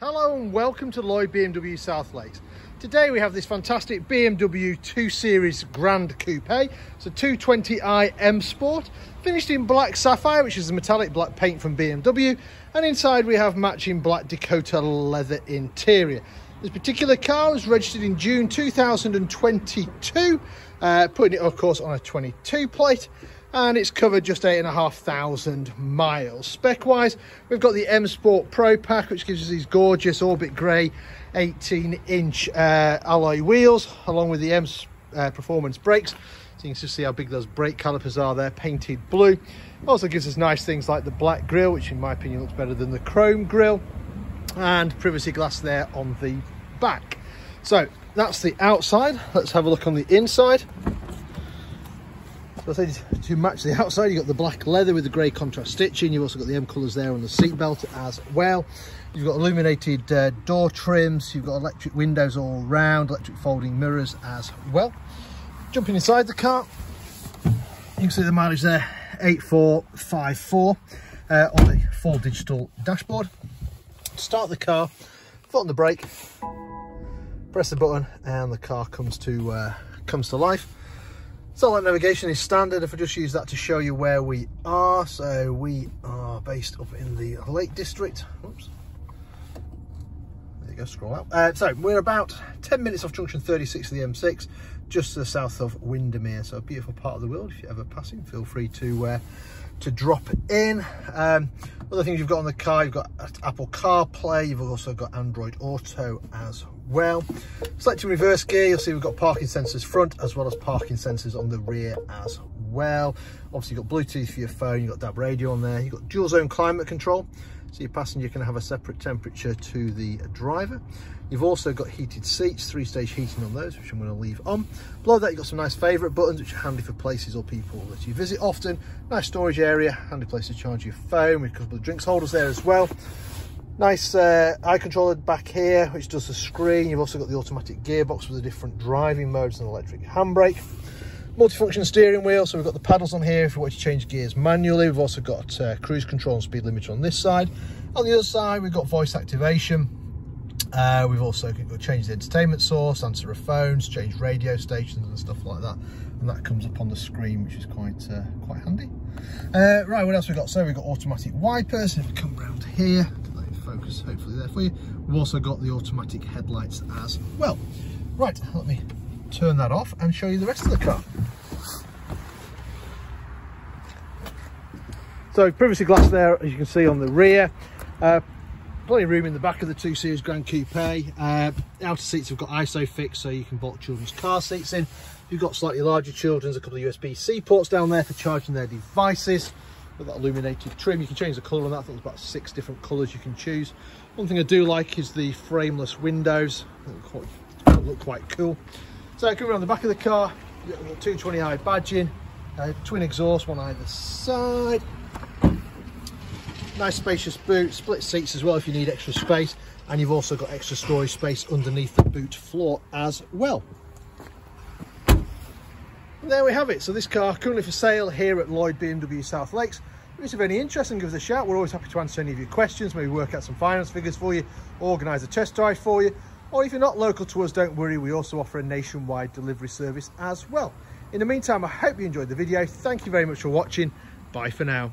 Hello and welcome to Lloyd BMW South Lakes. Today we have this fantastic BMW 2 Series Gran Coupe. It's a 220i M Sport, finished in black sapphire, which is a metallic black paint from BMW, and inside we have matching black Dakota leather interior. This particular car was registered in June 2022, uh, putting it of course on a 22 plate and it's covered just eight and a half thousand miles. Spec wise we've got the m sport pro pack which gives us these gorgeous orbit gray 18 inch uh, alloy wheels along with the m uh, performance brakes. So you can just see how big those brake calipers are there painted blue. Also gives us nice things like the black grille which in my opinion looks better than the chrome grille and privacy glass there on the back. So that's the outside. Let's have a look on the inside I said to match the outside, you've got the black leather with the grey contrast stitching. You've also got the M colours there on the seat belt as well. You've got illuminated uh, door trims. You've got electric windows all round, electric folding mirrors as well. Jumping inside the car, you can see the mileage there, 8454 uh, on the full digital dashboard. Start the car, foot on the brake, press the button and the car comes to uh, comes to life Satellite navigation is standard. If I just use that to show you where we are. So we are based up in the Lake District. Oops. There you go, scroll out. Uh, so we're about 10 minutes off junction 36 of the M6, just to the south of Windermere. So a beautiful part of the world. If you're ever passing, feel free to uh, to drop in. Um, other things you've got on the car, you've got Apple CarPlay, you've also got Android Auto as well. Selecting reverse gear, you'll see we've got parking sensors front as well as parking sensors on the rear as well. Obviously you've got Bluetooth for your phone, you've got DAB radio on there, you've got dual zone climate control. So your passenger can have a separate temperature to the driver. You've also got heated seats, three-stage heating on those, which I'm going to leave on. Below that, you've got some nice favourite buttons, which are handy for places or people that you visit often. Nice storage area, handy place to charge your phone, with a couple of drinks holders there as well. Nice uh, eye controller back here, which does the screen. You've also got the automatic gearbox with the different driving modes and electric handbrake. Multifunction steering wheel, so we've got the paddles on here if we want to change gears manually. We've also got uh, cruise control and speed limiter on this side. On the other side, we've got voice activation. Uh, we've also got changed the entertainment source, answer phones, change radio stations and stuff like that. And that comes up on the screen, which is quite uh, quite handy. Uh, right, what else we got? So we've got automatic wipers. If we come round here, focus hopefully there for you. We've also got the automatic headlights as well. Right, let me turn that off and show you the rest of the car. So privacy glass there, as you can see on the rear. Uh, plenty of room in the back of the 2 Series Gran Coupe. Uh, outer seats have got ISO ISOFIX, so you can bolt children's car seats in. You've got slightly larger children's, a couple of USB-C ports down there for charging their devices with that illuminated trim. You can change the colour on that. I there's about six different colours you can choose. One thing I do like is the frameless windows. Look quite, look quite cool. So coming around the back of the car, you've got 220i badging, uh, twin exhaust, one either side. Nice spacious boot, split seats as well if you need extra space. And you've also got extra storage space underneath the boot floor as well. There we have it. So this car currently for sale here at Lloyd BMW South Lakes. If it's of any interest, then give us a shout. We're always happy to answer any of your questions, maybe work out some finance figures for you, organise a test drive for you. Or if you're not local to us, don't worry, we also offer a nationwide delivery service as well. In the meantime, I hope you enjoyed the video. Thank you very much for watching. Bye for now.